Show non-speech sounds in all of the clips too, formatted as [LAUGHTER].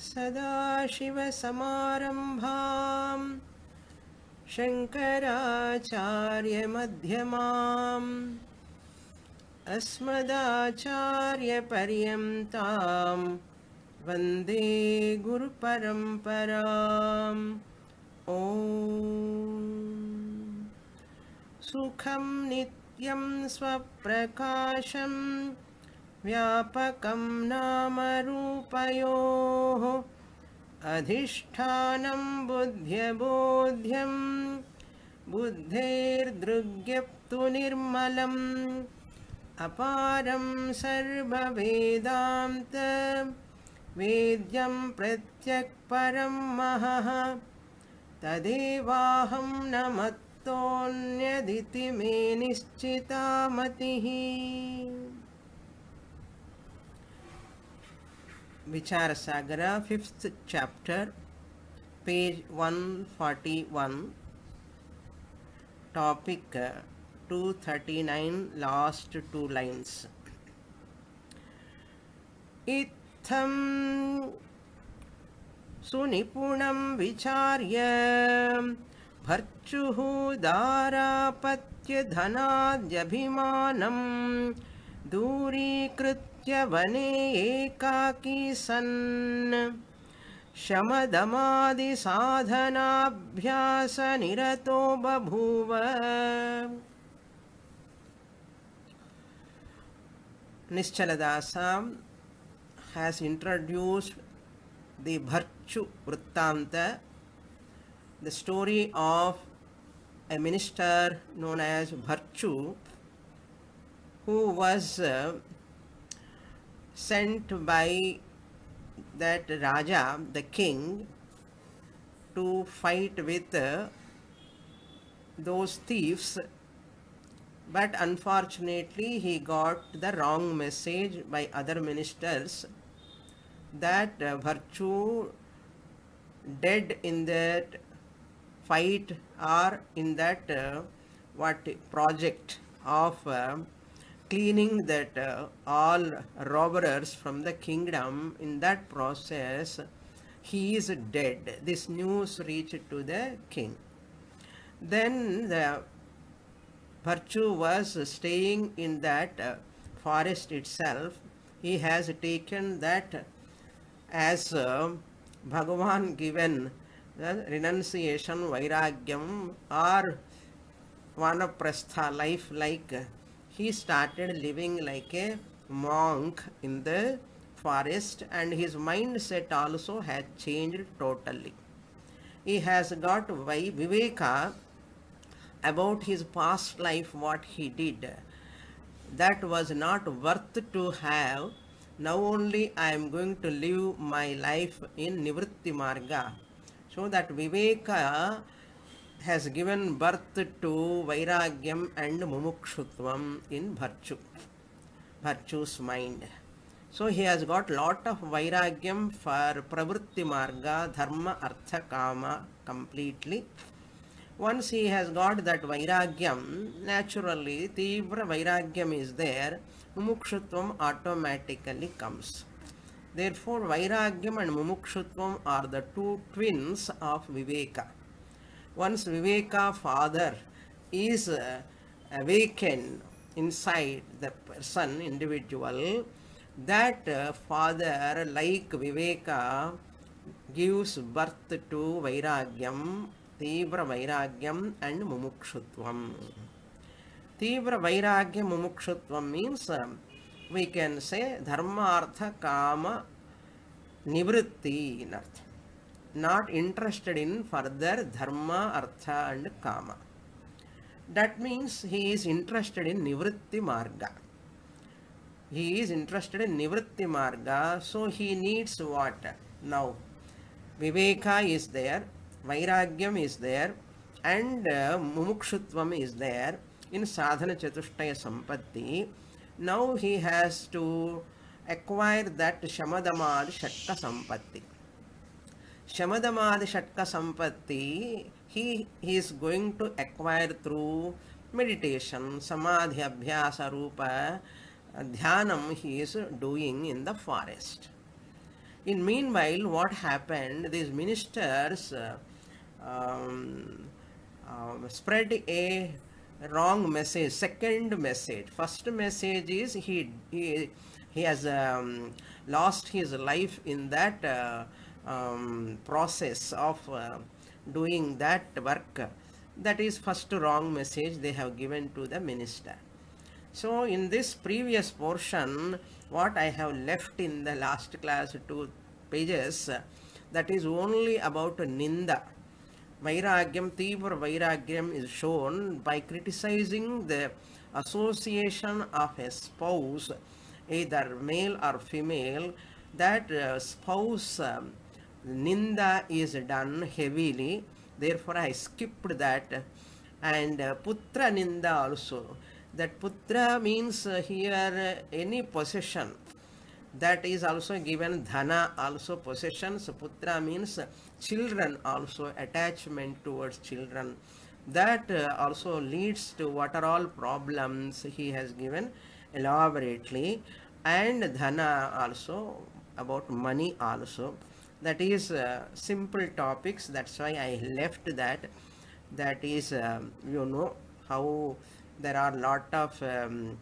सदाशिवसमारम्भाम् शङ्कराचार्यमध्यमाम् अस्मदाचार्यपर्यन्तां वन्दे गुरुपरम्पराम्। ॐ। सुखं नित्यं स्वप्रकाशं व्यापकं नामरूपयोः अधिष्ठानं बुद्ध्यबोध्यं बुद्धेर्दृग्यप्तु निर्मलम् अपारं सर्ववेदान्त वेद्यं प्रत्यक्परं महः तदेवाहं न मत्तोऽन्यदिति मे निश्चिता मतिः Vichar Sagar fifth chapter page 141 topic 239 last two lines इत्थम सुनिपुण विचार्य, भर्चु दारापत्यधनाभिम दूरीकृत सख्य वने एकाकी सन्। शमदमादि साधनाभ्यास निरतो बभूव। निश्चलदासाम हैज़ इंट्रोड्यूस्ड द भर्चु वृत्तांत the story of a minister known as Bharchu who was sent by that Raja, the king, to fight with uh, those thieves. But unfortunately he got the wrong message by other ministers that uh, Bharchu dead in that fight or in that uh, what project of uh, cleaning that uh, all robbers from the kingdom in that process he is dead this news reached to the king then the Bharchu was staying in that uh, forest itself. He has taken that as uh, Bhagavan given the renunciation, vairagyam or vanaprastha life like he started living like a monk in the forest and his mindset also had changed totally. He has got viveka about his past life what he did. That was not worth to have. Now only i am going to live my life in nivritti marga. So that viveka has given birth to vairagyam and mumukshutvam in bharchu bharchu's mind so he has got lot of vairagyam for pravritti marga dharma artha kama completely once he has got that vairagyam, naturally, Tibra vairagyam is there, mumukshutvam automatically comes. Therefore, vairagyam and mumukshutvam are the two twins of viveka. Once viveka father is uh, awakened inside the person, individual, that uh, father, like viveka, gives birth to vairagyam तीव्र वैराग्यम and मुमुक्षुत्वम तीव्र वैराग्य मुमुक्षुत्वम means we can say dharma artha kama nivritti in arth not interested in further dharma artha and kama that means he is interested in nivritti marga he is interested in nivritti marga so he needs what now viveka is there vairagyam is there and uh, mumukshutvam is there in sadhana chatushtaya sampatti now he has to acquire that shamadamad shatka sampatti shamadamad shatka sampatti he, he is going to acquire through meditation samadhi abhyasa rupa uh, dhyanam he is doing in the forest In meanwhile, what happened? These ministers uh, um, um, spread a wrong message. Second message. First message is he he he has um, lost his life in that uh, um, process of uh, doing that work. That is first wrong message they have given to the minister. So in this previous portion, what I have left in the last class two pages, that is only about Ninda. Vairagyam, Tibra Vairagyam is shown by criticizing the association of a spouse, either male or female, that uh, spouse um, Ninda is done heavily. Therefore, I skipped that. And uh, Putra Ninda also. That putra means uh, here uh, any possession. That is also given dhana also possession. Putra means uh, children also attachment towards children. That uh, also leads to what are all problems he has given elaborately. And dhana also about money also that is uh, simple topics. That's why i left that. That is um, you know how there are lot of um,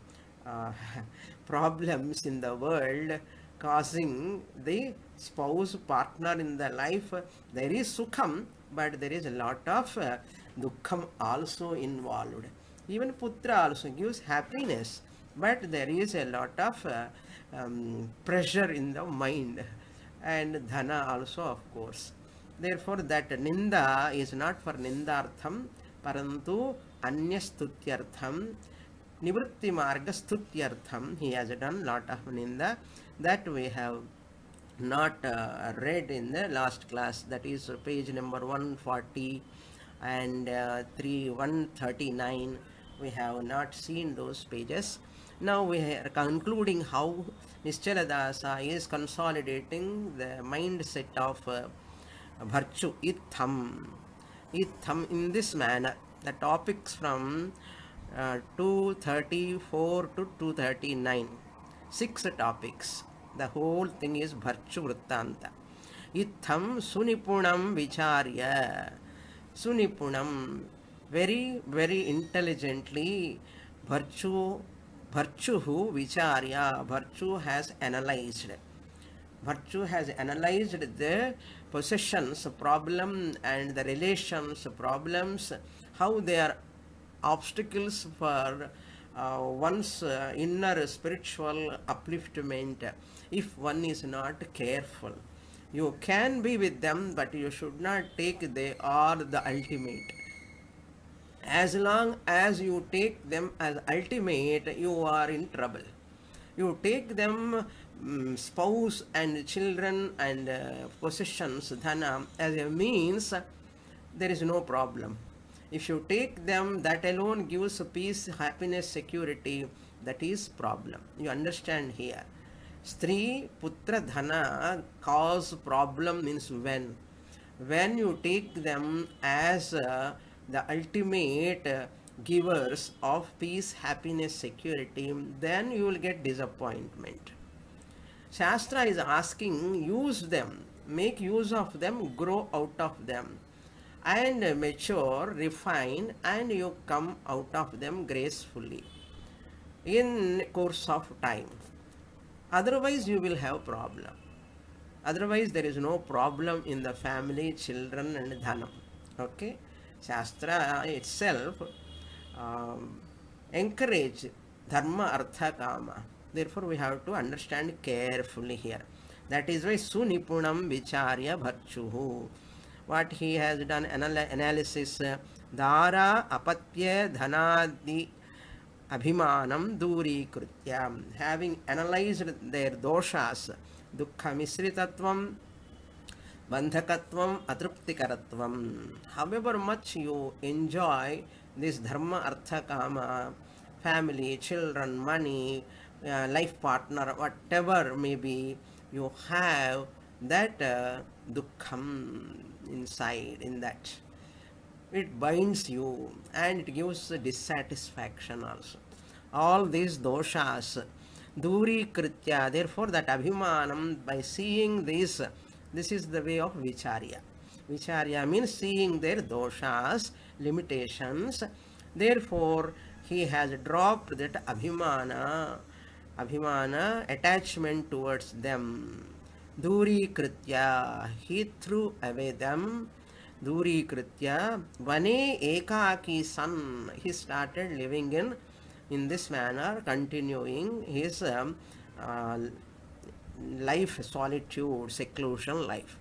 uh, [LAUGHS] problems in the world causing the spouse partner in the life. There is sukham but there is a lot of uh, dukkham also involved. Even putra also gives happiness but there is a lot of uh, um, pressure in the mind and dhana also of course. Therefore that ninda is not for nindartham parantu anyastutyartham nivritti marga stutyartham. He has done lot of ninda that we have not uh, read in the last class. That is page number 140 and uh, 3 139 we have not seen those pages. Now we are concluding how Nischaladasa is consolidating the mindset of uh, Bharchu itham. Itham in this manner the topics from uh, 234 to 239 six topics. The whole thing is Bharchu vrittanta itham sunipunam vicharya. Sunipunam very very intelligently Bharchu Bharchu vicharya Bharchu has analyzed Bharchu has analyzed the possessions problem and the relations problems how they are obstacles for uh, one's uh, inner spiritual upliftment if one is not careful. You can be with them, but you should not take they are the ultimate. As long as you take them as ultimate, you are in trouble. You take them um, spouse and children and uh, possessions, dhana, as a means, there is no problem. If you take them that alone gives peace happiness security. That is problem. You understand here. Stri putra dhana cause problem means when. When you take them as uh, the ultimate uh, givers of peace happiness security then you will get disappointment shastra is asking use them make use of them grow out of them and mature, refine, and you come out of them gracefully in course of time. Otherwise, you will have problem. Otherwise, there is no problem in the family, children, and dhanam. Okay, Shastra itself um, encourage dharma, artha, kama. Therefore, we have to understand carefully here. That is why sunipunam vicharya bharchuhu what he has done anal- analysis Uh, dara apatya dhanadi abhimanam durikritya having analyzed their doshas dukkha misritatvam बंधकत्वम, अतृप्तिकरत्वम। However much you enjoy this dharma artha kama family children money life partner whatever may be you have that दुखम inside in that it binds you and it gives dissatisfaction also all these दोषास दूरीकृत there for that अभिमान by seeing this this is the way of Vicharya. Vicharya means seeing their doshas, limitations. Therefore, he has dropped that Abhimana, Abhimana, attachment towards them. Durikritya. He threw away them. Durikritya. Vane ekaki son. He started living in in this manner, continuing his um, uh, life, solitude, seclusion life.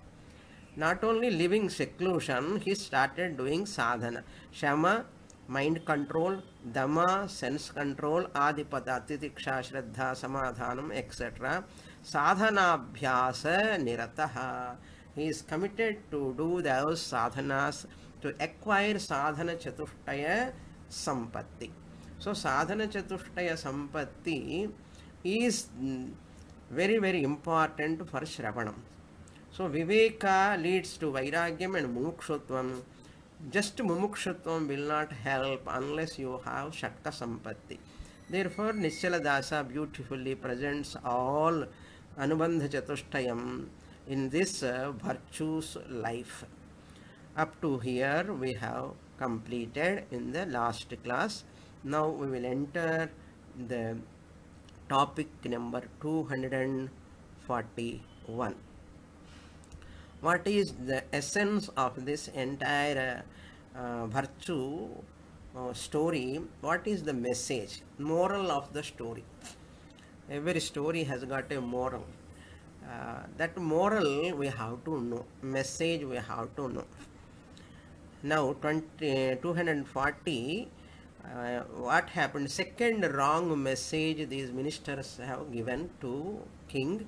Not only living seclusion, he started doing sadhana. Shama, mind control, dhamma, sense control, adipada, titiksha, shraddha, samadhanam, etc. Sadhanabhyasa nirataha. He is committed to do those sadhanas to acquire sadhana chatushtaya sampatti. So, sadhana chatushtaya sampatti is very, very important for Shravanam. So, Viveka leads to Vairagyam and Mumukshutvam. Just Mumukshutvam will not help unless you have Shakta Sampatti. Therefore, Nischala Dasa beautifully presents all Anubandha Chatushtayam in this uh, life. Up to here we have completed in the last class. Now we will enter the topic number 241. What is the essence of this entire uh, Bharchu uh, story? What is the message, moral of the story? Every story has got a moral. Uh, that moral we have to know, message we have to know. Now 20, 240 uh, what happened? Second wrong message these ministers have given to king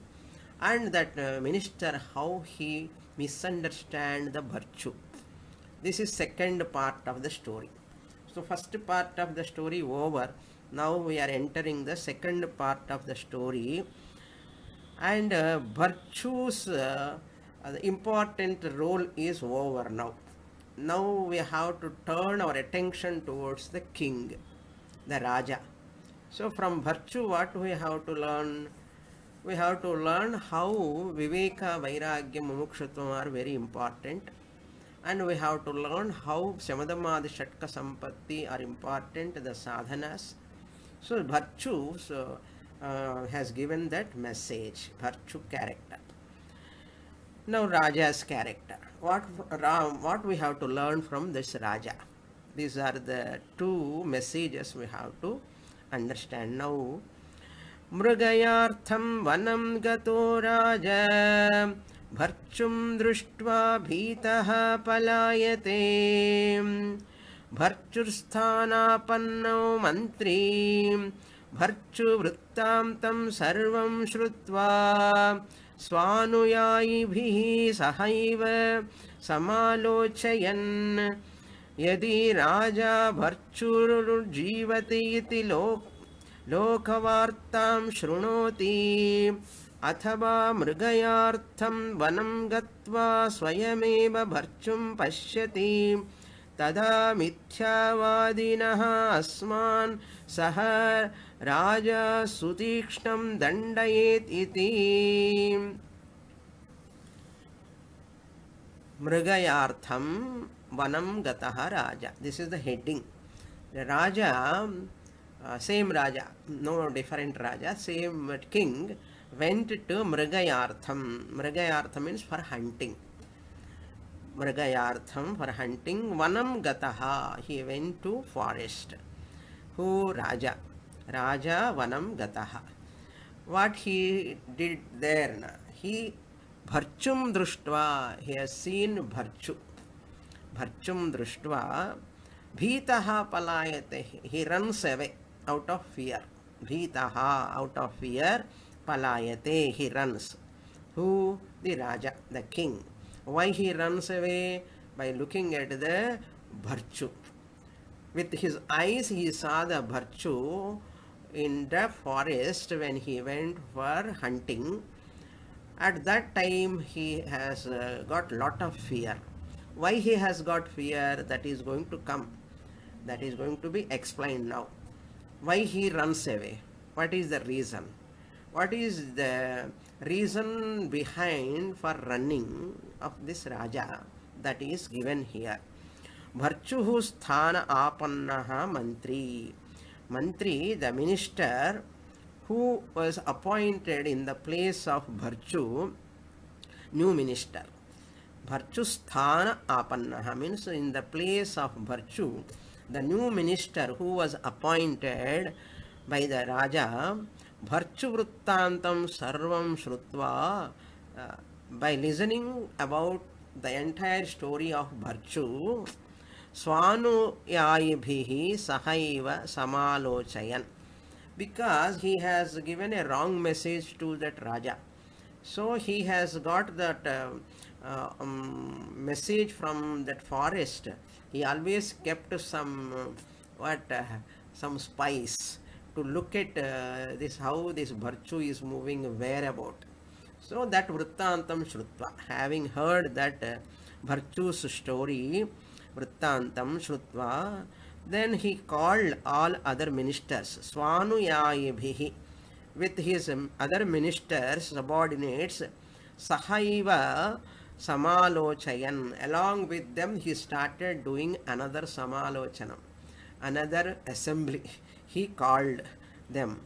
and that uh, minister how he misunderstand the Bharchu. This is second part of the story. So first part of the story over. Now we are entering the second part of the story. And uh, Bharchu's uh, important role is over now now we have to turn our attention towards the king, the Raja. So from Bharchu what we have to learn? We have to learn how Viveka, Vairagya, Mumukshutvam are very important and we have to learn how Shamadamadi Shatka Sampatti are important, the sadhanas. So Bharchu so, uh, has given that message, Bharchu character. Now Raja's character. What, what we have to learn from this Raja? These are the two messages we have to understand now. मृगयार्थं वनं गतो राजा भर्चुं दृष्ट्वा भीतः पलायते भर्चुर्स्थानापन्नो मन्त्री भर्चुवृत्तान्तं सर्वं श्रुत्वा स्वानुयायिभिः सहैव समालोचयन्। यदि राजा भर्चुर्जीवति इति लोक लोकवार्तां शृणोति अथवा मृगयार्थं वनं गत्वा स्वयमेव भर्चुं पश्यति तदा मिथ्यावादिनः अस्मान् सह राजा सुतीक्षण दंडयेत मृगयाथम वनम राजा। This is the heading raja uh, same raja no different raja same king went to मृगयाथम मृगयाथ मीन फॉर हंटिंग मृगयाथम फॉर हंटिंग वन गि he to forest who raja? राजा राजा वनं गतः what he did there he भर्चुं दृष्ट्वा हि हस् seen virtue भर्चुं दृष्ट्वा भीतः पलायते he runs away out of fear भीतः out of fear palayate he runs who the raja the king why he runs away by looking at the virtue with his eyes he saw the virtue in the forest when he went for hunting. At that time he has uh, got lot of fear. Why he has got fear? That is going to come. That is going to be explained now. Why he runs away? What is the reason? What is the reason behind for running of this Raja that is given here. Bharchuhu sthana apannaha mantri. Mantri, the minister who was appointed in the place of Bharchu, new minister. Bharchu sthana apannaha means in the place of Bharchu, the new minister who was appointed by the Raja, Bharchu Vrittantam Sarvam Shrutva, uh, by listening about the entire story of Bharchu, Swanuyayibhihi Sahaiva Samalochayan. Because he has given a wrong message to that Raja. So he has got that uh, uh, um, message from that forest. He always kept some uh, what uh, some spice to look at uh, this how this Bharchu is moving where about. So that Vrittantam Shrutva, having heard that Bharchu's story, Shrutva, then he called all other ministers, Swanuyayibhihi, with his um, other ministers, subordinates, Sahaiva Samalochayan. Along with them, he started doing another Samalochanam, another assembly. He called them.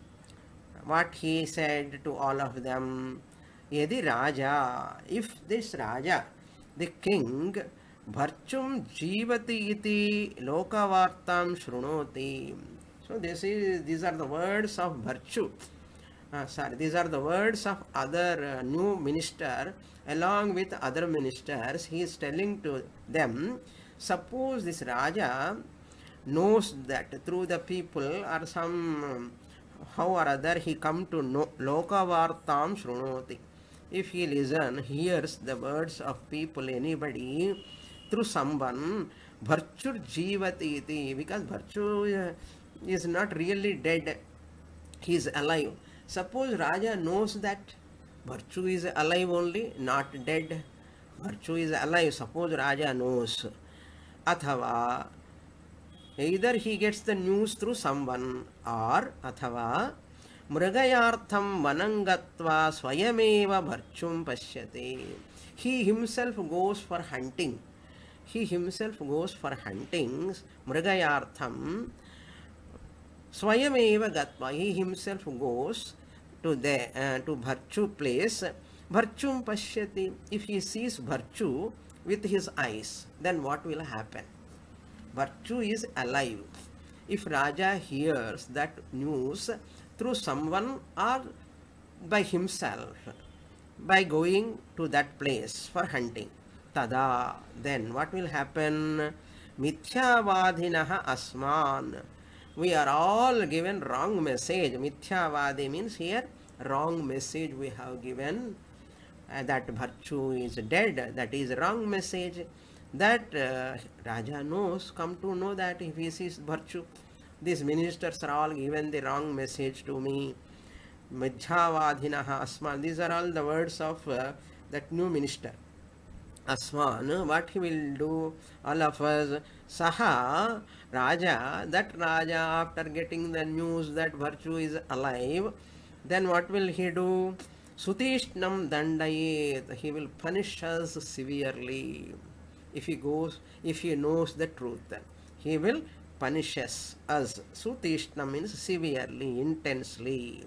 What he said to all of them, Yadi Raja, if this Raja, the king, virtue जीवती लोकवार्ता शुणोति। So these are the words of Bharchu sorry these are the words of other new minister along with other ministers he is telling to them suppose this raja knows that through the people are somehow are other he come to know लोकवाता शुणोति if he listen hears the words of people anybody पितृसंबन भर्चुर्जीवती because Bharchu is not really dead he is alive suppose raja knows that Bharchu is alive only not dead Bharchu is alive suppose raja knows अथवा either he gets the news through संबन आर् अथवा मृगयाथम वनम गवयमे virtue पश्यति. He himself goes for hunting he himself goes for hunting mrigayartham swayameva gatva. He himself goes to the uh, to bharchu place. Bharchum pashyati if he sees bharchu with his eyes then what will happen? Bharchu is alive. If raja hears that news through someone or by himself by going to that place for hunting tada then what will happen? mithyavadhinah asman we are all given wrong message. mithyavadi means here wrong message we have given. Uh, that bharchu is dead. That is wrong message. That uh, raja knows come to know that if he sees bharchu these ministers are all given the wrong message to me. Midhyavadhinah Asman. These are all the words of uh, that new minister. Asman, what he will do, all of us. Saha, Raja, that Raja, after getting the news that Bharchu is alive, then what will he do? sutishnam dandayet, he will punish us severely. If he goes, if he knows the truth, he will punish us. sutishnam means severely, intensely.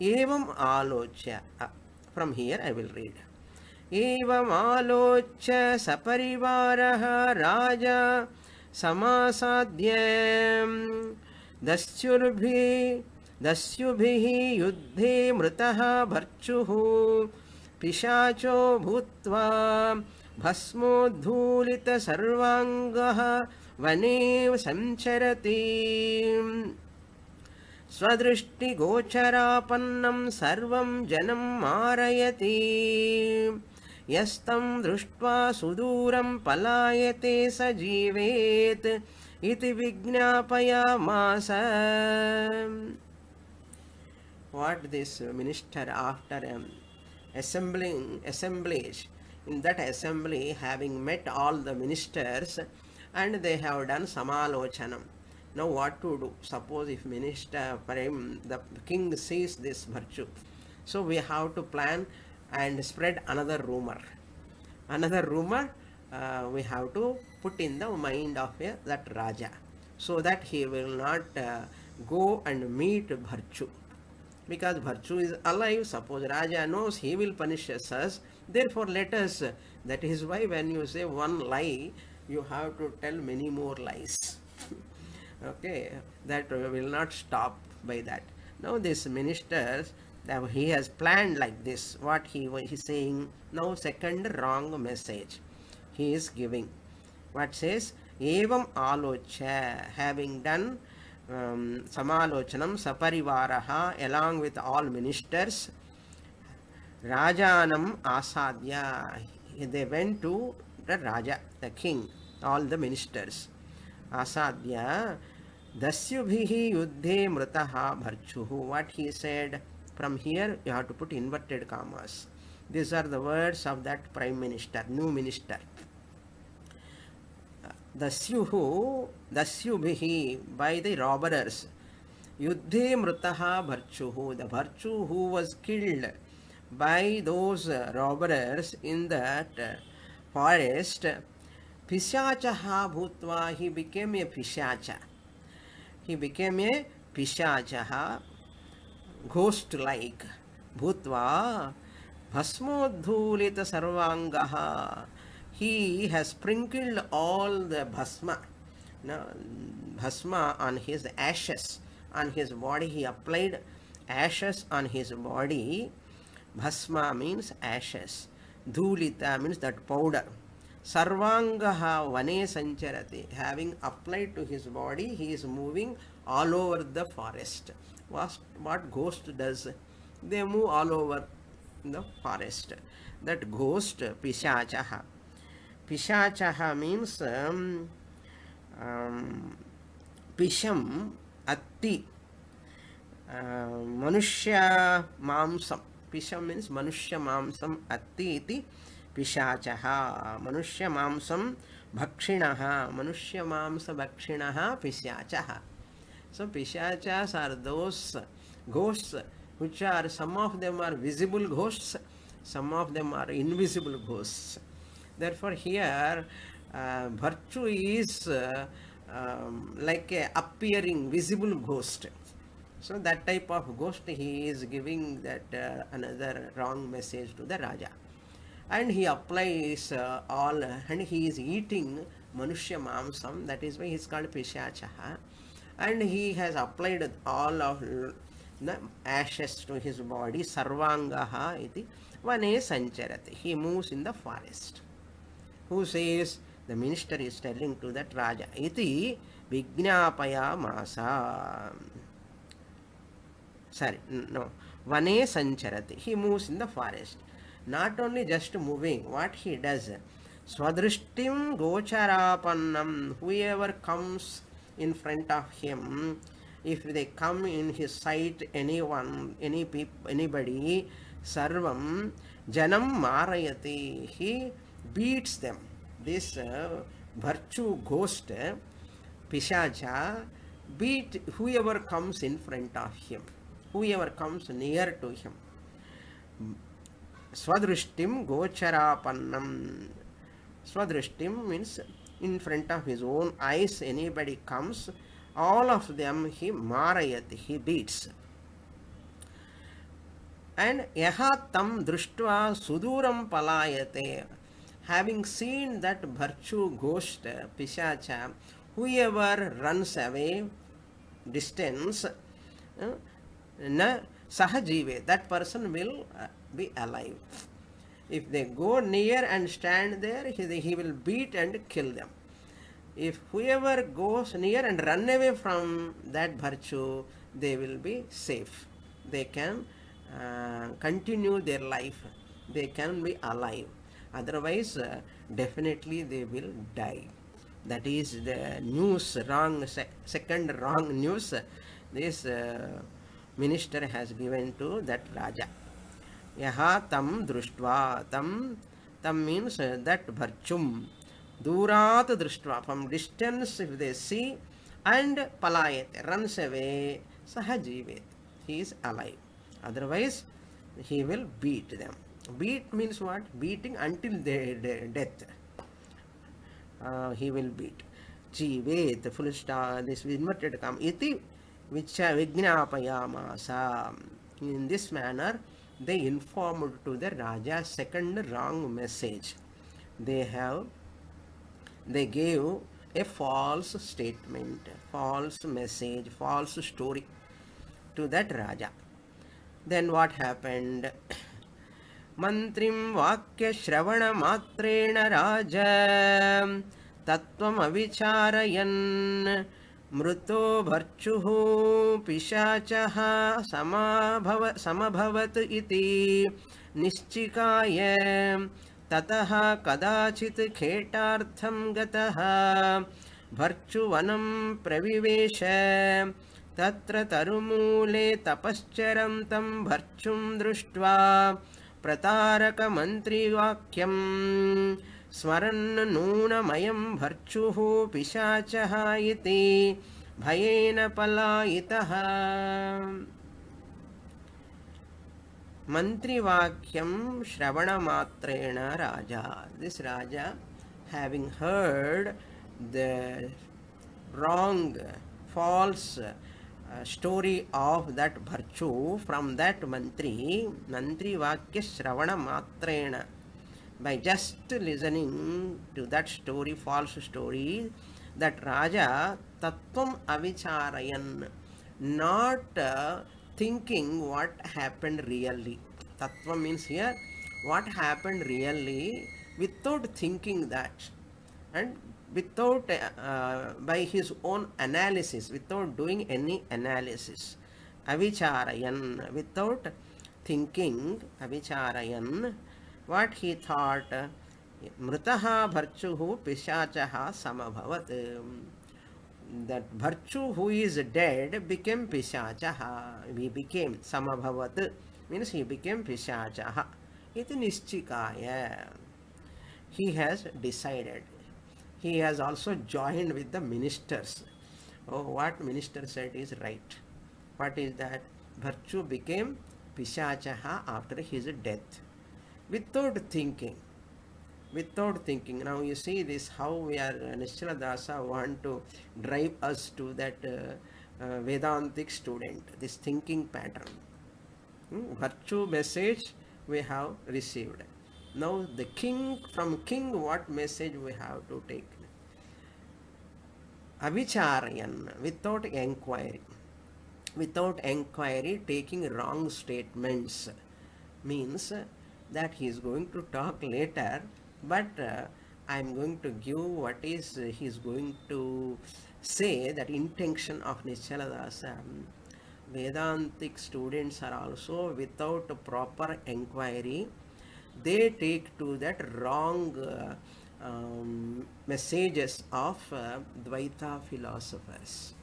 Evam alochya. Uh, from here I will read. एवमालोच्य सपरिवारः राजा समासाद्य दस्युर्भिः दस्युभिः युद्धे मृतः भर्चुः। पिशाचो भूत्वा भस्मोद्धूलितसर्वाङ्गः वने सञ्चरति। स्वदृष्टिगोचरापन्नं सर्वं जनं मारयति यस्तं दृष्ट्वा सुदूरं पलायते स जीवेत् इति विज्ञापयामास। What this minister after um, assembling assemblage in that assembly having met all the ministers and they have done samalochanam. Now what to do? Suppose if minister um, the king sees this Bharchu. So we have to plan and spread another rumor. Another rumor uh, we have to put in the mind of that Raja. So that he will not uh, go and meet Bharchu because Bharchu is alive suppose raja knows he will punish us. Therefore let us that is why when you say one lie you have to tell many more lies. [LAUGHS] Okay that will not stop by that. Now this ministers he has planned like this what he he saying now second wrong message he is giving. What says evam alocha having done um, samalochanam saparivaraha along with all ministers rajanam asadya they went to the raja the king all the ministers. Asadya dasyubhihi yuddhe mrataha bharchuhu. What he said From here, you have to put inverted commas. These are the words of that prime minister, new minister. dasyuhu dasyubhi by the robbers yuddhe मृतः bharchuhu the bharchu who was killed by those robbers in that forest पिशाचः bhutva he became a pishacha he became a पिशाचः ghost like bhutva bhasmodhulita sarvangaha he has sprinkled all the bhasma no, bhasma on his ashes on his body. He applied ashes on his body. Bhasma means ashes. Dhulita means that powder. Sarvangaha vane sancharati having applied to his body he is moving all over the forest what, what ghost does they move all over the forest that ghost pishachaha pishachaha means um, um, pisham atti uh, manushya mamsam pisham means manushya mamsam atti iti pishachaha manushya mamsam bhakshinaha manushya mamsa bhakshinaha pishachaha so pishachas are those ghosts which are some of them are visible ghosts some of them are invisible ghosts therefore here uh, virtue is uh, um, like a appearing visible ghost so that type of ghost he is giving that uh, another wrong message to the raja and he applies uh, all and he is eating manushya mamsam that is why he is called pishachaha and he has applied all of the ashes to his body sarvangaha iti vane sancharati he moves in the forest who says the minister is telling to that raja iti vignapaya masa sorry no vane sancharati he moves in the forest not only just moving what he does swadrishtim gocharapannam whoever comes in front of him. If they come in his sight anyone any peop, anybody sarvam janam marayati he beats them. This uh, Bharchu ghost pishacha beat whoever comes in front of him whoever comes near to him. Swadrishtim gocharapannam swadrishtim means in front of his own eyes anybody comes all of them he marayat he beats and yaha tam drishtva suduram palayate having seen that virtue ghost pishacha whoever runs away distance uh, na sahajive that person will uh, be alive if they go near and stand there he, he will beat and kill them. If whoever goes near and run away from that Bharchu they will be safe. They can uh, continue their life. They can be alive. Otherwise uh, definitely they will die. That is the news wrong sec- second wrong news this uh, minister has given to that raja यहाँ तम दृष्टवा तम तम means that भर्चुम। दूरात दृष्टवा from distance if they see and पलायत runs away सह जीवित he is alive otherwise he will beat them beat means what beating until death he will beat जीवेत full star this inverted comma इति विज्ञापयामास। In this manner they informed to the Raja second wrong message. They have, they gave a false statement, false message, false story to that Raja. Then what happened? मन्त्रिं वाक्यश्रवणमात्रेण राज तत्त्वमविचारयन् मृतो भर्चुः पिशाचः समाभव समभवत् इति निश्चिकाय। ततः कदाचित् खेटार्थं गतः भर्चुवनं प्रविवेश। तत्र तरुमूले तपश्चरं तं भर्चुं दृष्ट्वा प्रतारकमन्त्रिवाक्यं स्मरन् नूनमयं भर्चुः पिशाचः इति भयेन पलायितः मन्त्रिवाक्यं श्रवणमात्रेण राजा this raja false uh, story of that Bharchu from that Mantri, Mantri Vakya Shravana Matrena. By just listening to that story, false story, that Raja Tattvam Avicharayan, not uh, thinking what happened really. Tattva means here what happened really without thinking that and without uh, by his own analysis without doing any analysis avicharayan without thinking avicharayan what he thought. मृत virtue पिशाच समभवत। That Bharchu who is dead became पिशाच। We became समभवत। Mean he became पिशाच। इति निश्चिकाय। He has decided he has also joined with the ministers what ministers said is right what is that Bharchu became पिशाच after his death Without thinking. Without thinking. Now you see this how we are, uh, Nischala Dasa want to drive us to that uh, uh, Vedantic student, this thinking pattern. Hmm? Bharchu message we have received. Now the king, from king what message we have to take? Avicharayan, without enquiry. Without enquiry, taking wrong statements means that he is going to talk later, but uh, I am going to give what is uh, he is going to say that intention of Nischaladasa. Vedantic students are also without proper enquiry they take to that wrong uh, um, messages of uh, Dvaita philosophers.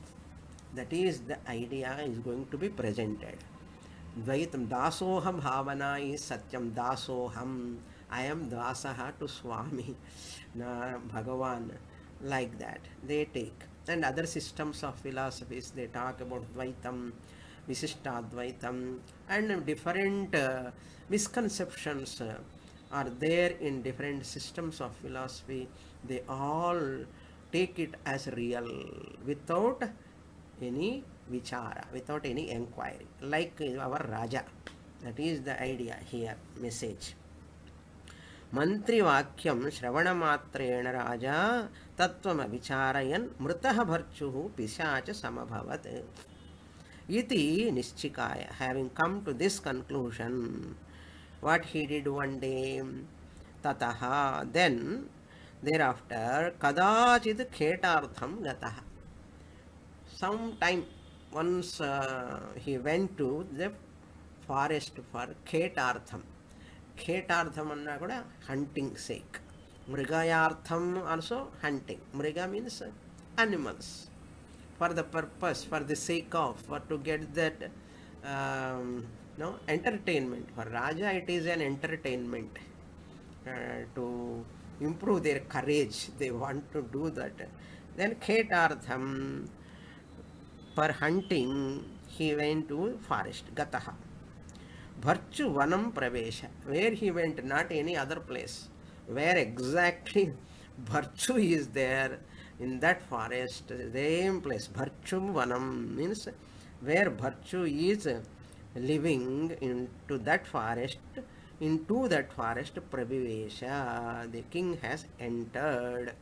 That is the idea is going to be presented. Dvaitam dasoham bhavana is satyam dasoham. I am dasaha to Swami, [LAUGHS] na Bhagavan, like that. They take. And other systems of philosophies, they talk about Dvaitam, Visishtadvaitam, and different uh, misconceptions uh, are there in different systems of philosophy. They all take it as real without any vichara, without any inquiry, like our Raja. That is the idea here, message. मन्त्रिवाक्यं श्रवणमात्रेण राजा तत्त्वमविचारयन् मृतः भर्चुः पिशाच समभवत् इति निश्चिकाय having come to this conclusion what he did one day tataha then thereafter kadachit khetartham gataha sometime once uh, he went to the forest for khetartham khetartham anna kuda hunting sake mrigayartham also hunting mriga means animals for the purpose for the sake of for to get that um, no entertainment for raja it is an entertainment uh, to improve their courage they want to do that then khetartham for hunting, he went to forest, Gataha. Bharchu Vanam Pravesha, where he went, not any other place. Where exactly [LAUGHS] Bharchu is there in that forest, same place. Bharchum Vanam means where Bharchu is living into that forest, into that forest Prabhivesha, the king has entered.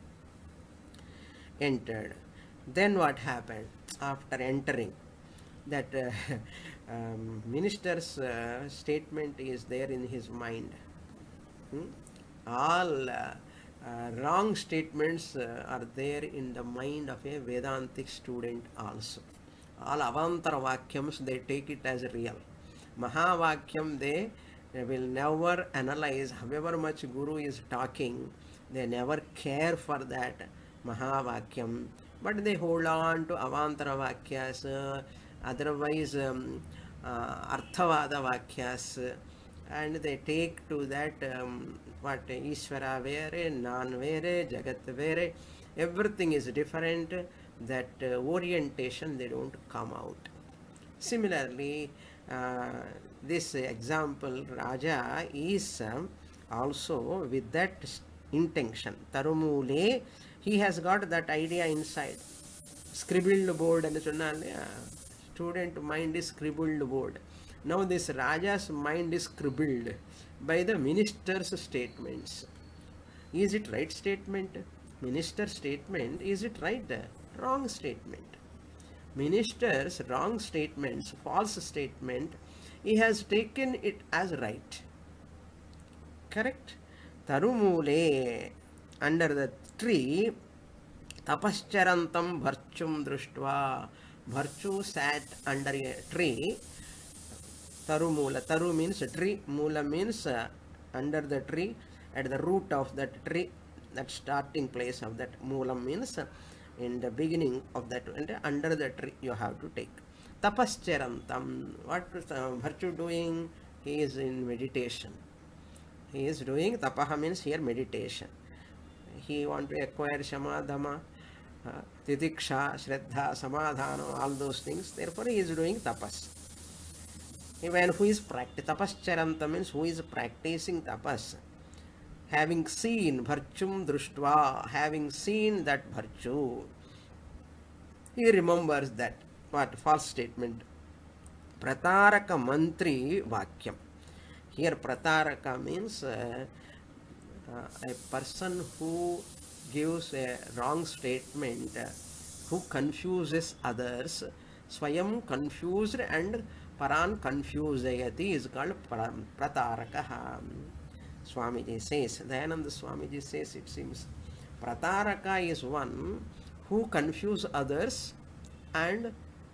Entered. Then what happened after entering? That uh, [LAUGHS] um, minister's uh, statement is there in his mind. Hmm? All uh, uh, wrong statements uh, are there in the mind of a Vedantic student also. All Avantara Vakyams, they take it as real. Mahavakyam, they, they will never analyze however much Guru is talking, they never care for that Mahavakyam, but they hold on to Avantara Vakyas, otherwise um, uh, Arthavada Vakyas, and they take to that um, what Ishvara vere, non vere, Jagat vere, everything is different. That uh, orientation they don't come out. Similarly, uh, this example Raja is um, also with that intention. Tarumule, he has got that idea inside. Scribbled board and சொன்னான் இல்லையா student mind is scribbled board. Now this Raja's mind is scribbled by the minister's statements. Is it right statement? Minister statement, is it right? Wrong statement. Minister's wrong statements, false statement, he has taken it as right. Correct? Tarumule, under the društva. Bharchu sat under a tree. Tarumula. Taru means tree. Mula means uh, under the tree, at the root of that tree, that starting place of that moolam means uh, in the beginning of that, and under the tree you have to take. Tapascharantam. What is uh, Bharchu doing? He is in meditation. He is doing tapaha means here meditation. He want to acquire shamadhama, uh, tidiksha, shraddha, samadhana, all those things. Therefore, he is doing tapas. Even who is practicing tapascharanta means who is practicing tapas, having seen bharchum društva, having seen that bharchu, he remembers that what false statement. Prataraka mantri vakyam. Here prataraka means uh, uh, a person who gives a wrong statement, uh, who confuses others, swayam confused and paran confusayati is called pra- prataraka. Swamiji says, Dayananda Swamiji says it seems, prataraka is one who confuse others and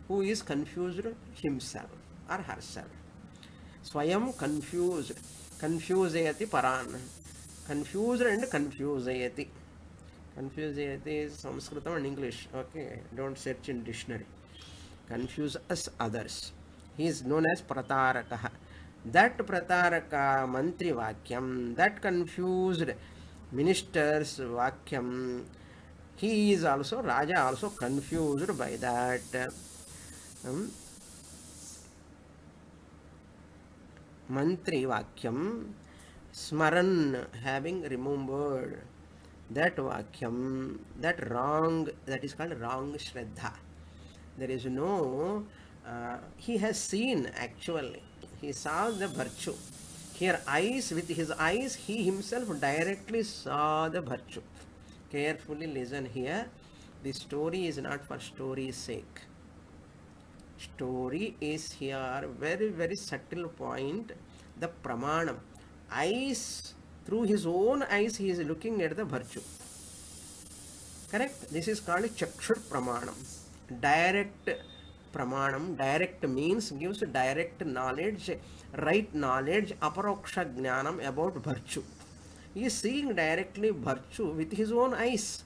who is confused himself or herself. Swayam confused, confusayati paran. Confuse and confuse कन्फ्यूजयति Sanskrit and English okay don't search in dictionary confuse us others he is known as प्रतारकः that प्रतारक मंत्रिवाक्यम that confuse ministers वाक्यम he आलो also, raja also confused by that. Smaran, having remembered that Vakyam, that wrong, that is called wrong Shraddha. There is no, uh, he has seen actually, he saw the virtue. Here, eyes, with his eyes, he himself directly saw the virtue. Carefully listen here. The story is not for story's sake. Story is here very, very subtle point. The pramanam. Eyes, through his own eyes, he is looking at the virtue. Correct? This is called chakshur pramanam. Direct pramanam. Direct means gives direct knowledge, right knowledge, aparoksha jnanam about virtue. He is seeing directly virtue with his own eyes.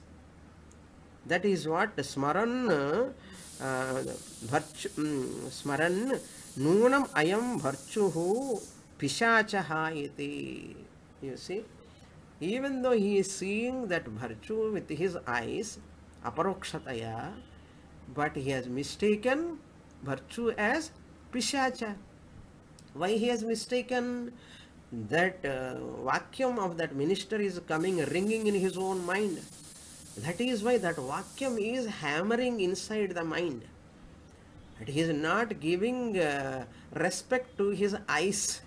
That is what Smaran uh, virtue, mm, Smaran Nunam Ayam Virtuhu Pishachaha iti. You see, even though he is seeing that virtue with his eyes, aparokshataya, but he has mistaken virtue as pishacha. Why he has mistaken that uh, vakyam of that minister is coming ringing in his own mind. That is why that vakyam is hammering inside the mind. But he is not giving uh, respect to his eyes.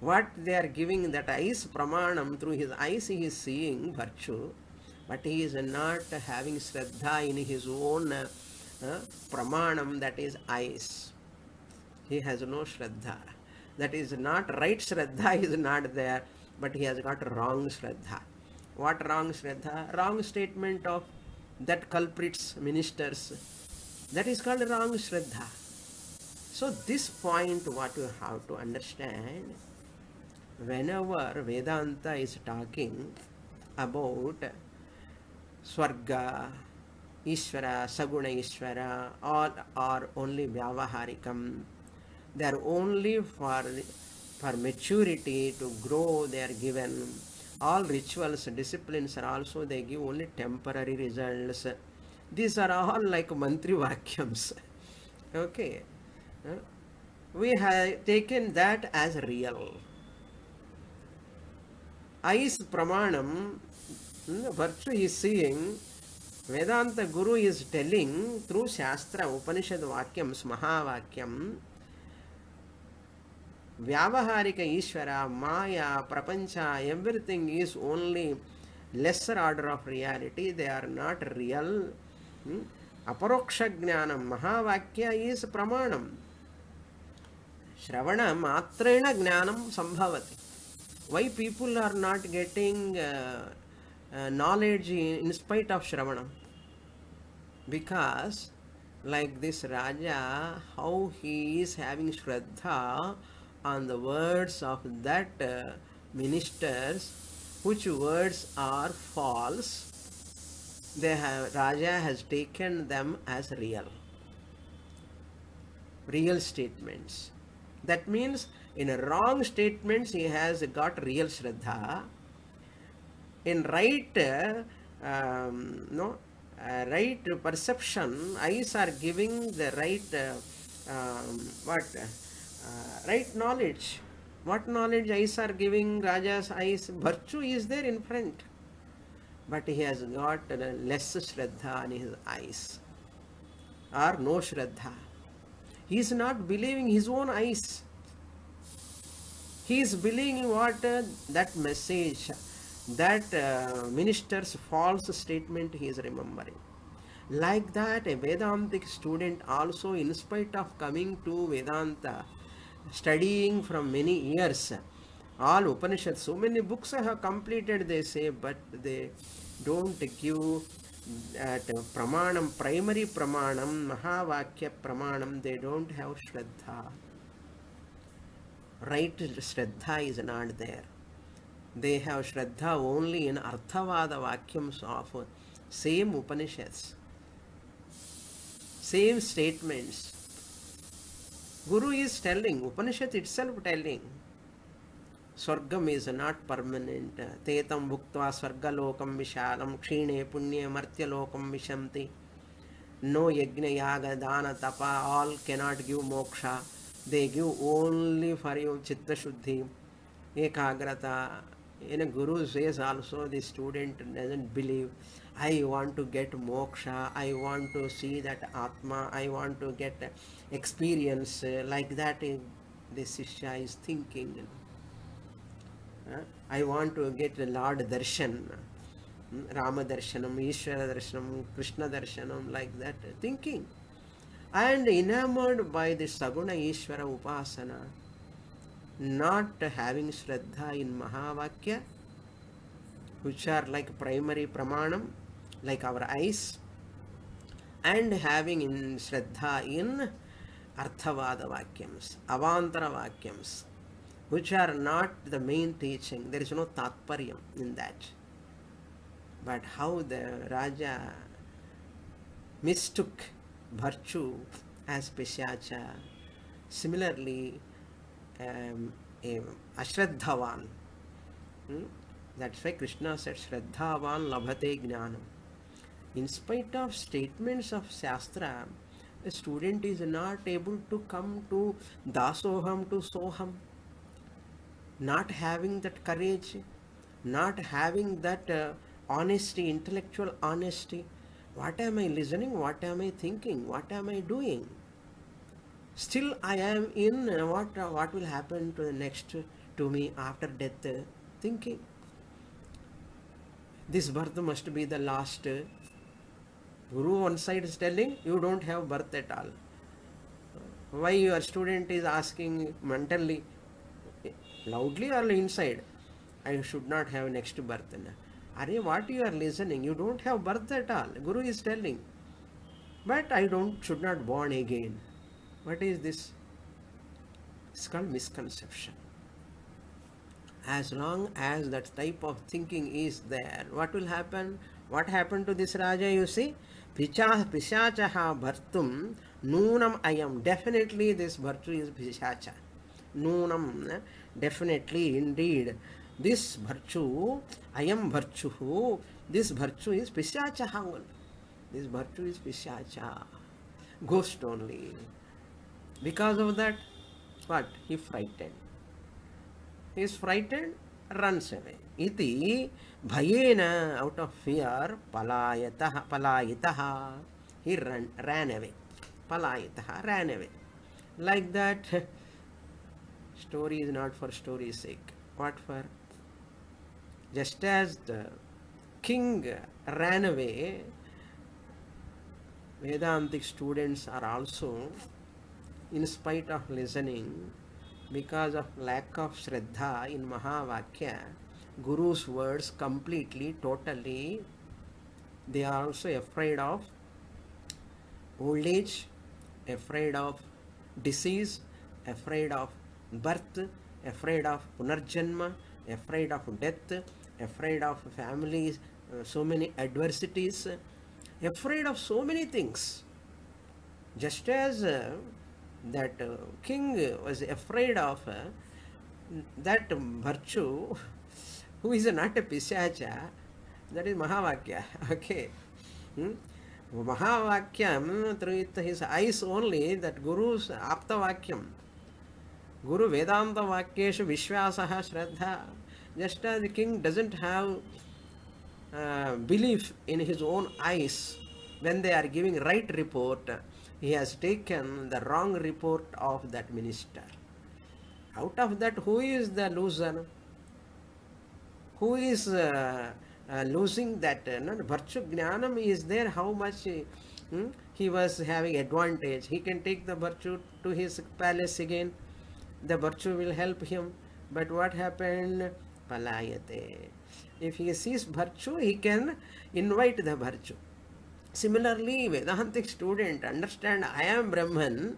What they are giving that eyes pramanam through his eyes he is seeing virtue, but he is not having shraddha in his own uh, pramanam that is eyes. He has no shraddha. That is not right shraddha is not there, but he has got wrong shraddha. What wrong shraddha? Wrong statement of that culprits ministers. That is called wrong shraddha. So this point what you have to understand whenever Vedanta is talking about Swarga, Ishvara, Saguna Ishvara, all are only Vyavaharikam. They are only for, for maturity to grow, they are given. All rituals, disciplines are also, they give only temporary results. These are all like mantri vakyams. [LAUGHS] Okay. We have taken that as real. eyes pramanam, virtue is seeing, Vedanta Guru is telling through Shastra, Upanishad Vakyam, Smaha Vakyam, వ్యావహారిక ఈశ్వర మాయా ప్రపంచ everything is only lesser order of reality they are not real అపరోక్ష జ్ఞానం మహావాక్య is ప్రమాణం శ్రవణ మాత్రేణ జ్ఞానం సంభవతి Why people are not getting uh, uh, knowledge in, in spite of Shravana? Because like this Raja, how he is having Shraddha on the words of that uh, ministers, which words are false, they have Raja has taken them as real. Real statements. That means in a wrong statements he has got real Shraddha. In right um, no uh, right perception, eyes are giving the right uh, um, what uh, right knowledge. What knowledge eyes are giving Raja's eyes? Virtue is there in front, but he has got less Shraddha in his eyes, or no Shraddha. He is not believing his own eyes. He is believing what uh, that message, that uh, minister's false statement he is remembering. Like that, a Vedantic student also, in spite of coming to Vedanta, studying from many years, all Upanishads, so many books have completed, they say, but they don't give that pramanam, primary pramanam, Mahavakya pramanam, they don't have Shraddha. Right Shraddha is not there. They have Shraddha only in Arthavada Vakyams of same Upanishads, same statements. Guru is telling, Upanishad itself telling, Swargam is not permanent. Tetam bhuktva swargalokam vishalam kshine punye martyalokam vishamti. No yajna yaga dana tapa, all cannot give moksha. They give only for you chitta shuddhi, ekagrata. In a guru says also the student doesn't believe. I want to get moksha, I want to see that Atma, I want to get experience. Like that, the Sishya is thinking. I want to get Lord Darshan, Rama Darshanam, Ishvara Darshanam, Krishna Darshanam, like that, thinking. And enamored by the Saguna Ishvara Upasana, not having Shraddha in Mahavakya, which are like primary pramanam, like our eyes, and having in Shraddha in Arthavada Vakyams, Avantara Vakyams, which are not the main teaching. There is no tatparyam in that. But how the Raja mistook virtue as Pishacha, similarly, um, Ashraddhavan. Hmm? That's why Krishna said, Shraddhavan labhate jnanam. in spite of statements of Shastra, a student is not able to come to dasoham to soham, not having that courage, not having that uh, honesty, intellectual honesty. What am I listening? What am I thinking? What am I doing? Still, I am in uh, what uh, what will happen to the next to me after death uh, thinking. This birth must be the last. uh, Guru one side is telling you don't have birth at all. Why your student is asking mentally, loudly or inside, I should not have next birth. Are what you are listening? You don't have birth at all. Guru is telling. But I don't should not born again. What is this? It's called misconception. As long as that type of thinking is there, what will happen? What happened to this Raja, you see? Pishachaha Bhartum Noonam Ayam. Definitely this Bhartu is Pishacha. Noonam, definitely, indeed. This Bharchu, Ayam Bharchu, this Bharchu is Pishachaha only. This Bharchu is Pishacha. Ghost only. Because of that, what? He frightened. He is frightened, runs away. Iti bhayena out of fear palayatah palayitah he ran, ran away. Palayitah ran away. Like that, story is not for story's sake. What for? Just as the king ran away, Vedantic students are also, in spite of listening, because of lack of Shraddha in Mahavakya, Guru's words completely, totally, they are also afraid of old age, afraid of disease, afraid of birth, afraid of punarjanma, afraid of death, afraid of families, uh, so many adversities, afraid of so many things. Just as uh, that uh, king was afraid of uh, that virtue, who is not a pishacha, that is Mahavakya. [LAUGHS] Okay. Hmm? Mahavakyam, through his eyes only, that Guru's Aptavakyam, Guru Vedanta Vakyeshu Vishwasaha Shraddha. Just as the king doesn't have uh, belief in his own eyes when they are giving right report, he has taken the wrong report of that minister. Out of that, who is the loser? Who is uh, uh, losing that? Uh, virtue jnanam is there, how much hmm, he was having advantage. He can take the virtue to his palace again. The virtue will help him. But what happened? Palayate. If he sees virtue, he can invite the virtue. Similarly, Vedantic student understand I am Brahman,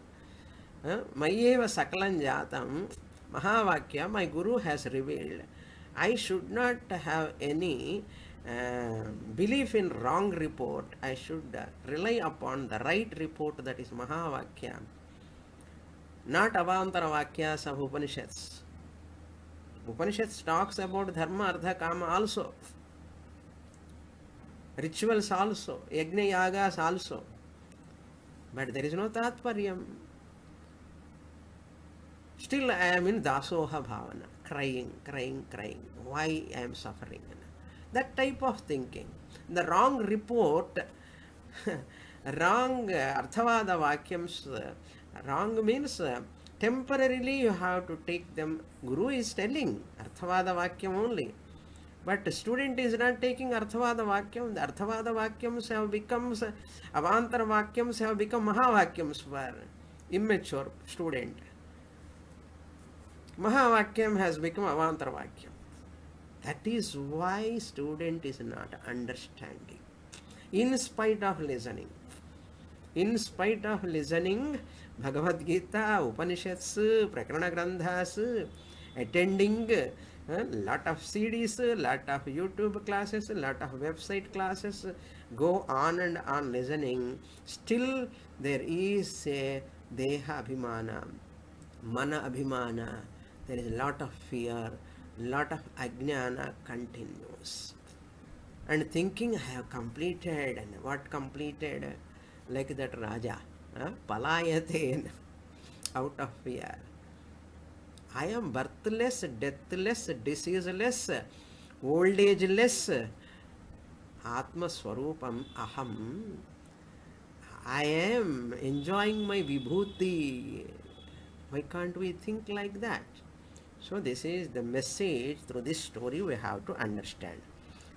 Mayeva Sakalam Jatam, Mahavakya, my Guru has revealed. I should not have any uh, belief in wrong report. I should rely upon the right report that is Mahavakya, not Avantara Vakyas of Upanishads. Upanishads talks about Dharma, Artha, Kama also. Rituals also, Yajna Yagas also. But there is no Tatparyam. Still I am in Dasoha Bhavana, crying, crying, crying. Why I am suffering? That type of thinking. The wrong report, wrong uh, Arthavada Vakyams, uh, wrong means uh, temporarily you have to take them. Guru is telling Arthavada Vakyam only. But student is not taking Arthavada Vakyam. The Arthavada Vakyams have become, Avantara Vakyams have become Mahavakyams for immature student. Mahavakyam has become Avantara Vakyam. That is why student is not understanding. In spite of listening. In spite of listening, Bhagavad Gita, उपनिषत्स, प्रकरण ग्रंथास attending lot of CDs lot of YouTube classes lot of website classes go on and on listening still there is a देह अभिमान मन अभिमान there is lot of fear lot of अज्ञान continues and thinking have completed and what completed like that raja palayate out of fear. I am birthless, deathless, diseaseless, old ageless. Atma Swarupam Aham. I am enjoying my vibhuti. Why can't we think like that? So, this is the message through this story we have to understand.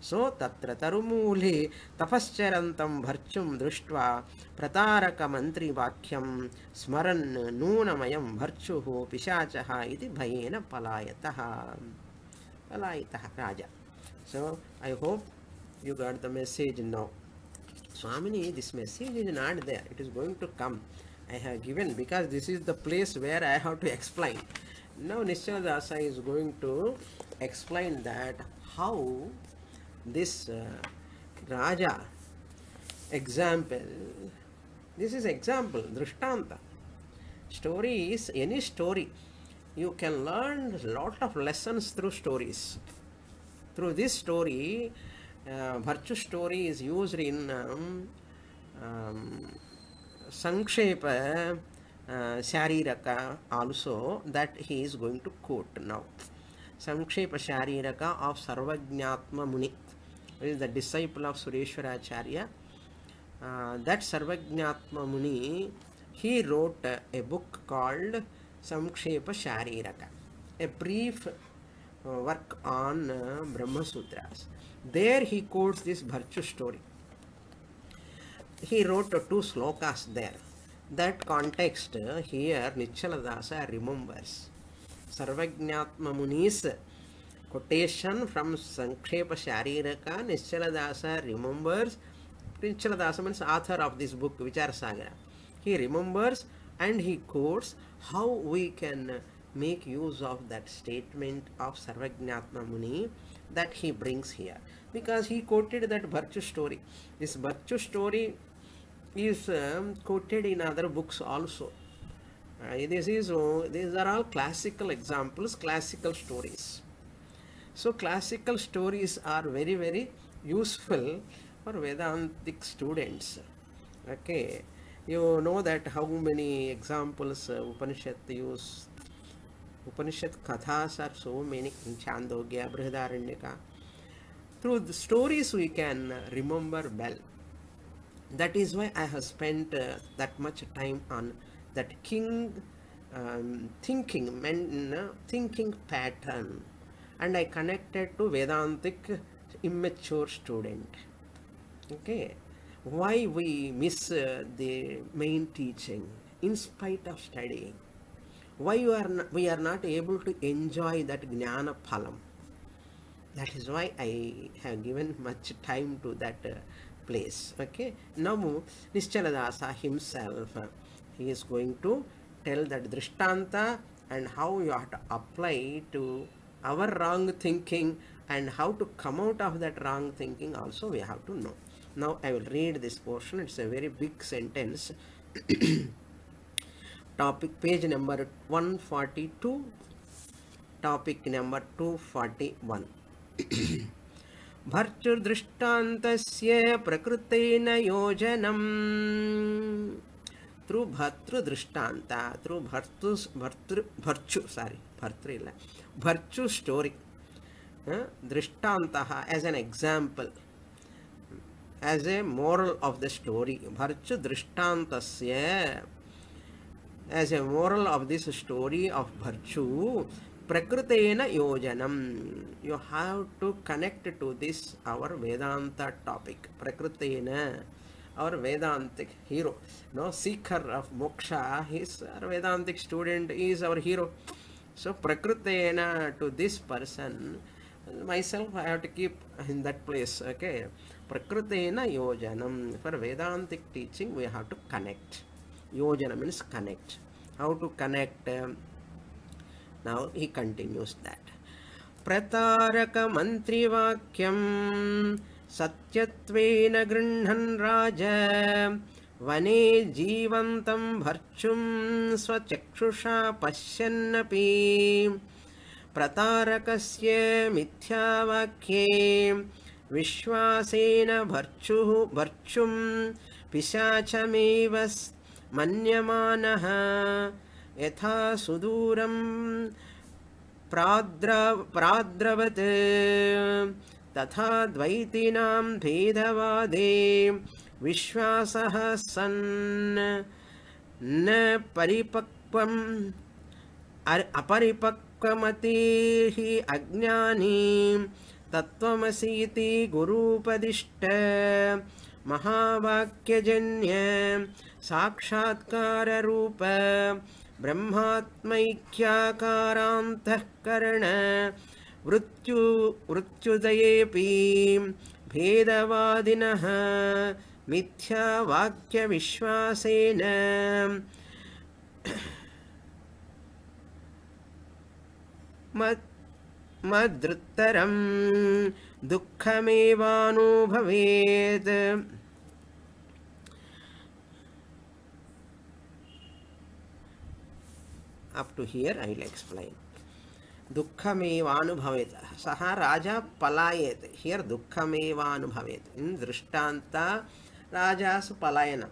So तत्र तरुमूले तपश्चरन्तं भर्तुं दृष्ट्वा प्रतारकमन्त्रिवाक्यं स्मरन् नूनमयं भर्तुः पिशाचः इति भयेन पलायतः। पलायितः राजा। So I hope you got the message now स्वामिनि this message is not there it is going to come I have given because this the place place where I to to explain. Now Nishchadasa is going to explain that how this uh, Raja example, this is example, Drishtanta. Story is any story. You can learn lot of lessons through stories. Through this story, uh, virtue story is used in um, um, Sankshepa uh, Shariraka also that he is going to quote now. Sankshepa Shariraka of Sarvajnatma Muni, who is the disciple of Sureshwaracharya. Uh, that Sarvajnatma Muni, he wrote a book called Sankshepa Shariraka, a brief uh, work on uh, Brahma Sutras. There he quotes this virtue story. He wrote uh, two slokas there. That context uh, here Nischaladasa remembers. Sarvajnatma Muni's quotation from Sankshepa Shariraka Nischaldas remembers Nischaldas mean author of this book विचार सगर he remembers and he quotes how we can make use of that statement of Sarvajnatma Muni that he brings here because he quoted that virtue story this virtue story is quoted in other books Alo this this is, oh, these classical story. So classical stories are very very useful for Vedantic students. Okay, you know that how many examples uh, Upanishad use. Upanishad kathas are so many in Chandogya, Brihadaranyaka. Through the stories we can remember well that is why I have spent uh, that much time on that king um, thinking men, uh, thinking pattern and I connected to Vedantic immature student. Okay, why we miss uh, the main teaching in spite of studying? Why you are not, we are not able to enjoy that jnana phalam? That is why I have given much time to that uh, place. Okay. Now Nischaladasa himself, uh, he is going to tell that Drishtanta and how you have to apply to our wrong thinking and how to come out of that wrong thinking also we have to know. Now I will read this portion. It's a very big sentence. Topic page number 142. Topic number 241. भर्तृदृष्टान्तस्य प्रकृतेन योजनम् drishtanta through bhartu bhartru bharchu sorry bhartru bharchu story uh, drishtantaha as an example as a moral of the story bharchu drishtantasya as a moral of this story of bharchu prakritena yojanam you have to connect to this our vedanta topic prakritena our vedantic hero no seeker of moksha his vedantic student is our hero so prakritena to this person myself i have to keep in that place okay prakritena yojanam for vedantic teaching we have to connect yojana means connect how to connect um, now he continues that प्रतारकमन्त्रिवाक्यं सत्यत्वेन गृह्णन् राज वने जीवन्तं भर्चुं स्वचक्षुषा पश्यन्नपि। प्रतारकस्य मिथ्यावाक्ये विश्वासेन भर्चुः भर्चुं पिशाचमेव मन्यमानः। यथा सुदूरं प्राद्र प्राद्रवत्। तथा द्वैतीनां भेदवादे विश्वासः सन् न परिपक्वम्। अपरिपक्वमतिः अज्ञानी तत्त्वमसीति गुरूपदिष्ट। महावाक्यजन्य साक्षात्काररूप ब्रह्मात्मैक्याकारान्तःकरण मृत्यु मृत्युदयेऽपि भेदवादिनः मिथ्यावाक्यविश्वासेन। मत् मदृत्तरं दुःखमेवानुभवेत्। Up to here, I will explain. दुःखमेवानुभवेत्। सः राजा पलायेत्। हियर् दुःखमेवानुभवेत्। इन् दृष्टांत राजासु पलायनम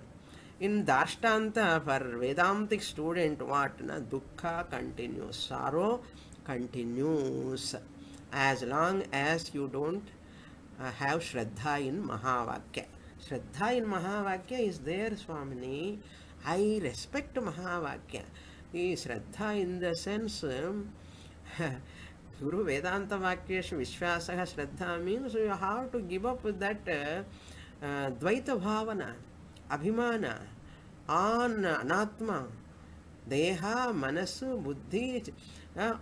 इन दार्टांत फर् वेदांतिक स्टूडेंट वाट न दुख continue sorrow continues as long as you don't have shraddha in mahavakya. Shraddha in mahavakya is there Swami I respect mahavakya. Shraddha in the sense guru Vedanta vakya vishwas shraddha mean you have to give up that ದ್ವೈತ ಭಾವನ ಅಭಿಮಾನ on ಅನಾತ್ಮ ದೇಹ ಮನಸ್ಸು ಬುದ್ಧಿ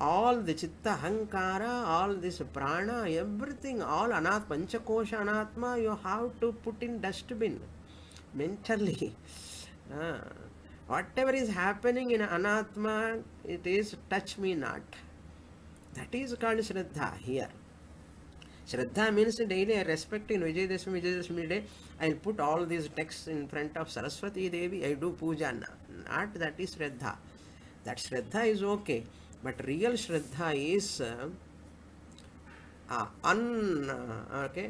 all the chitta ahamkara all this prana everything all ಅನಾತ್ panchakosha anatma you have to put in dustbin mentally whatever is happening in anatma it is touch me not that is called shraddha here shraddha means daily i respect in vijayadashmi vijayadashmi day i'll put all these texts in front of saraswati devi i do puja not that is shraddha that shraddha is okay but real shraddha is uh, uh, un uh, okay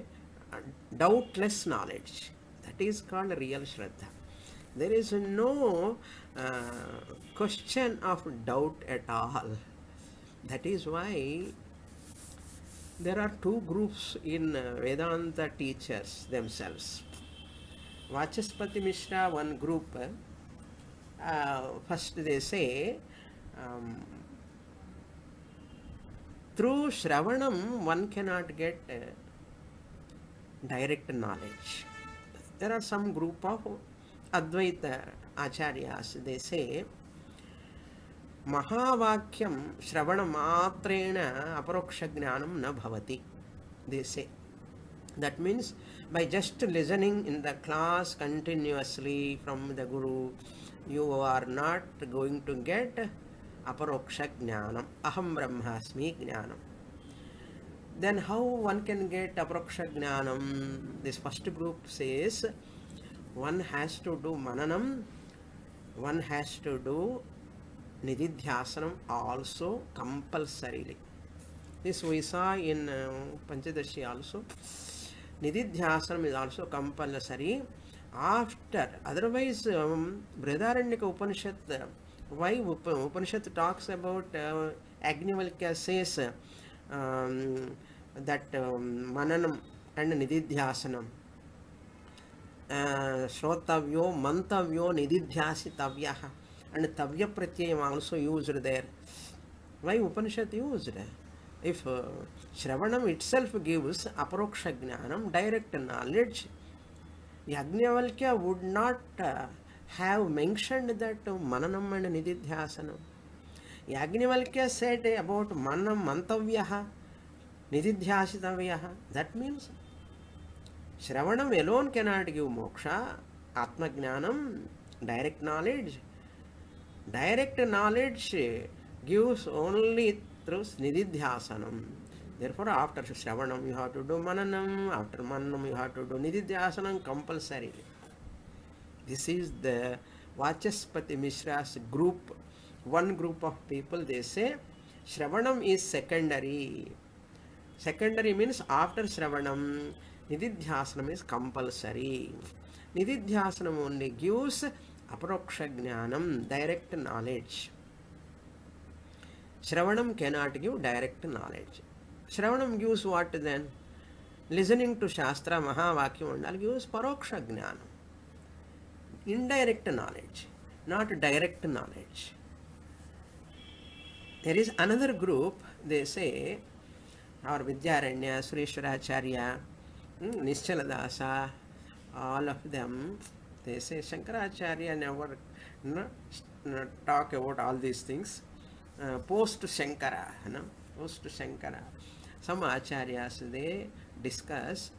uh, doubtless knowledge that is called real shraddha there is no uh, question of doubt at all that is why there are two groups in uh, vedanta teachers themselves. Vachaspati mishra one group uh, first they say um, through shravanam one cannot get uh, direct knowledge. There are some group of advaita acharyas they say महावाक्यं श्रवणमात्रेण अपरोक्षज्ञानं न भवति say that means by just listening in the class continuously from the guru you are not going to get aparoksha jnanam aham brahmasmi jnanam then how one can get aparoksha jnanam this first group says one has to do mananam one has to do nididhyasanam also compulsorily this we saw in uh, panchadashi also nididhyasanam is also compulsory after otherwise um, brihadaranyaka upanishad uh, why Up- upanishad talks about uh, agnivalkya says um, that um, mananam and nididhyasanam uh, shrotavyo mantavyo nididhyasitavyah and tavya pratyayam also used there why upanishad used if uh, shravanam itself gives aparoksha jnanam direct knowledge yajnavalkya would not uh, have mentioned that uh, mananam and nididhyasanam yajnavalkya said about manam mantavyah nididhyasitavyah that means Shravanam alone cannot give moksha, Atma Jnanam, direct knowledge. Direct knowledge gives only through Nididhyasanam. Therefore, after Shravanam you have to do Mananam, after Mananam you have to do Nididhyasanam compulsory. This is the Vachaspati Mishra's group. One group of people they say Shravanam is secondary. Secondary means after Shravanam, Nididhyasanam is compulsory. Nididhyasanam only gives aparoksha jnana direct knowledge shravana can not give direct knowledge shravanam gives what then listening to shastra mahavakya gives paroksha jnana indirect knowledge not direct knowledge there is another group they say our vidyaranya, sureshwaracharya nischala dasa, all of they say Shankaracharya never you know, talk about all these things. Uh, post Shankara, know, post Shankara. Some acharyas they discuss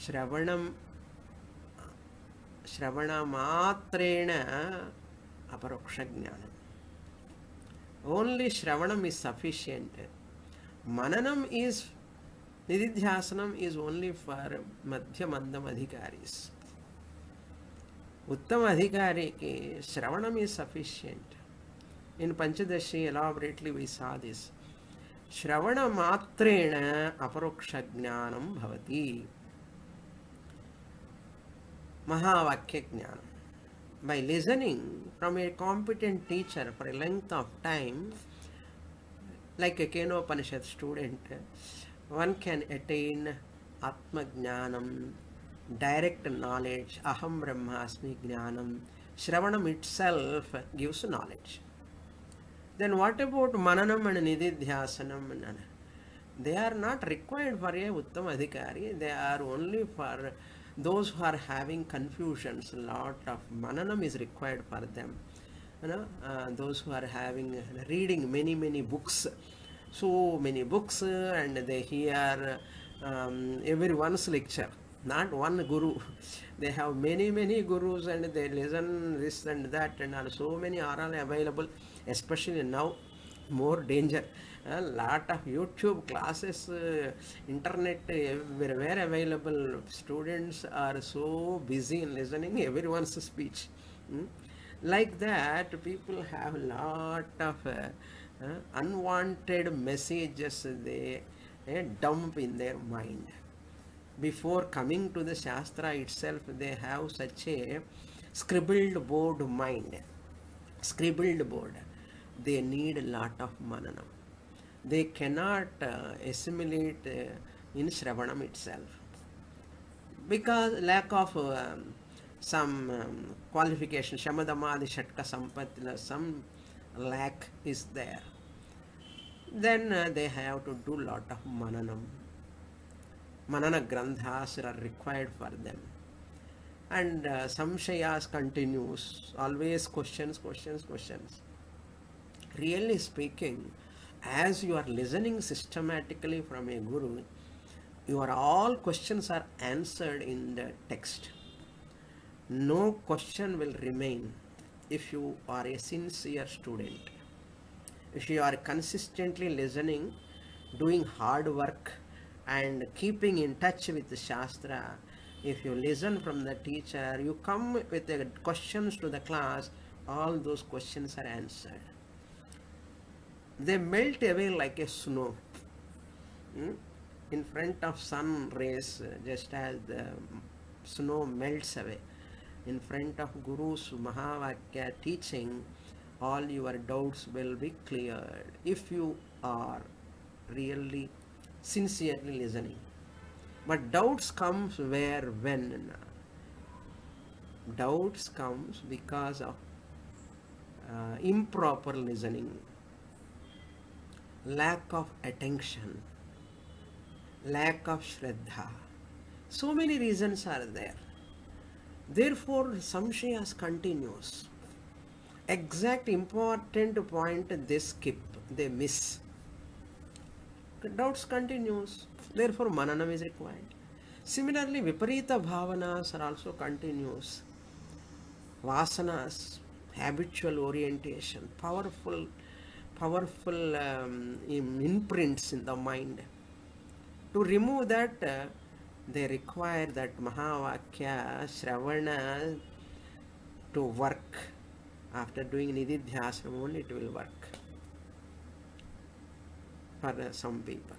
Shravanam श्रवणमात्रेण अपरोक्षज्ञानम् only shravanam is sufficient mananam is nididhyasanam is only for madhyamandam adhikaris उत्तम अधिकारी के श्रवणम is sufficient in panchadashi elaborately we saw this श्रवण मात्रेण अपरोक्ष ज्ञानम भवति महावाक्य ज्ञानम by listening from a competent teacher for a length of time, like a Kenopanishad student, one can attain Atma Jnanam, direct knowledge aham brahmasmi jnanam shravanam itself gives knowledge then what about mananam and nididhyasanam they are not required for a uttama adhikari they are only for those who are having confusion lot of mananam is required for them you know those who are having reading many many books so many books and they hear every one lecture Not one guru. [LAUGHS] They have many many gurus, and they listen this and that, and are so many are available. Especially now, more danger. A lot of YouTube classes, uh, internet everywhere available. Students are so busy in listening everyone's speech. Hmm? Like that, people have a lot of uh, uh, unwanted messages they uh, dump in their mind. Before coming to the Shastra itself, they have such a scribbled board mind. Scribbled board. They need a lot of mananam. They cannot uh, assimilate uh, in Shravanam itself because lack of um, some um, qualification, Shamadamadi Shatka Sampatina, some lack is there. Then uh, they have to do lot of mananam. Manana granthas are required for them. And uh, samshayas continues, always questions, questions, questions. Really speaking, as you are listening systematically from a guru, your all questions are answered in the text. No question will remain if you are a sincere student. If you are consistently listening, doing hard work, and keeping in touch with the Shastra, if you listen from the teacher, you come with the questions to the class, all those questions are answered. They melt away like a snow. Hmm? In front of sun rays, just as the snow melts away. In front of Guru's Mahavakya teaching, all your doubts will be cleared if you are really sincerely listening. But doubts comes where when doubts comes because of uh, improper listening, lack of attention, lack of shraddha. So many reasons are there. Therefore, samshayas continues. Exact important point they skip, they miss. Doubts continues. Therefore, mananam is required. Similarly, viparita bhavanas are also continuous. Vasanas, habitual orientation, powerful, powerful um, imprints in the mind. To remove that, uh, they require that Mahavakya, Shravana to work. After doing Nididhyasana only it will work for uh, some people.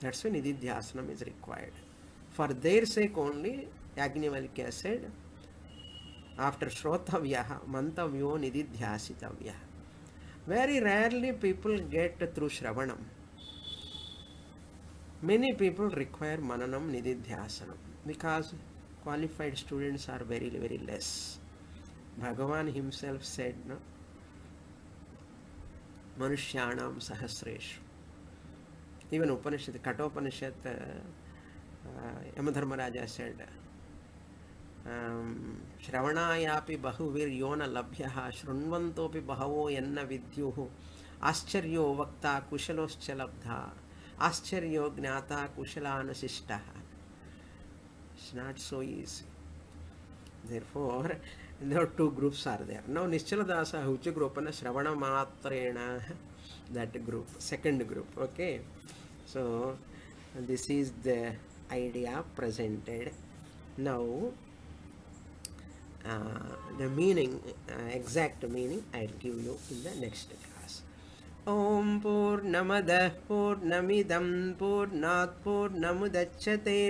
That's why Nididhyasanam is required. For their sake only, Yajnavalkya said, after Shrotavya, Mantavyo Nididhyasitavya. Very rarely people get through Shravanam. Many people require Mananam Nididhyasanam because qualified students are very, very less. Bhagavan himself said, no? Manushyanam Sahasreshu. Even Upanishad, Kathopanishad, uh, uh, Yamadharmaraja said, श्रवणायापि बहुवीर्यो न लभ्यः शृण्वन्तोऽपि बहवो यन्न विद्युः आश्चर्यो वक्ता कुशलोश्च लब्धा आश्चर्यो ज्ञाता कुशलानशिष्टः It's not so easy. Therefore, there are two groups are there. Now, Nischaladasa Huchagropana Shravana Matrena, that group, second group, okay. So, this is the idea presented. Now, uh, the meaning, uh, exact meaning, I'll give you in the next class. ॐ पूर्णमदः पूर्णमिदं पूर्णात् पूर्णमुदच्छते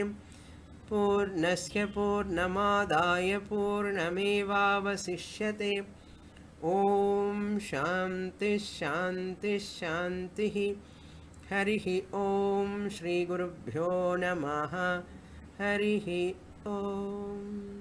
पूर्णस्य पूर्णमादाय पूर्णमेवावशिष्यते ॐ शान्तिः शान्तिः शान्तिः हरिः ॐ श्रीगुरुभ्यो नमः। हरिः ॐ